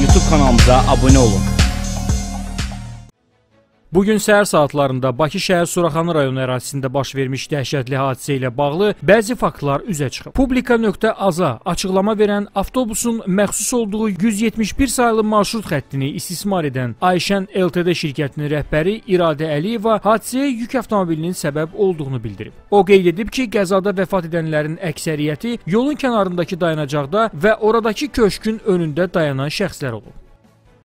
YouTube kanalımıza abunə olun. Bugün səhər saatlarında Bakı şəhər Suraxanı rayonu ərazisində baş vermiş dəhşətli hadisə ilə bağlı bəzi faktlar üzə çıxıb. Publika.az-a açıqlama verən avtobusun məxsus olduğu 171 saylı marşrut xəttini istismar edən Ayşən LTD şirkətinin rəhbəri İradə Əliyeva hadisəyə yük avtomobilinin səbəb olduğunu bildirib. O qeyd edib ki, qəzada vəfat edənlərin əksəriyyəti yolun kənarındakı dayanacaqda və oradakı köşkün önündə dayanan şəxslər olub.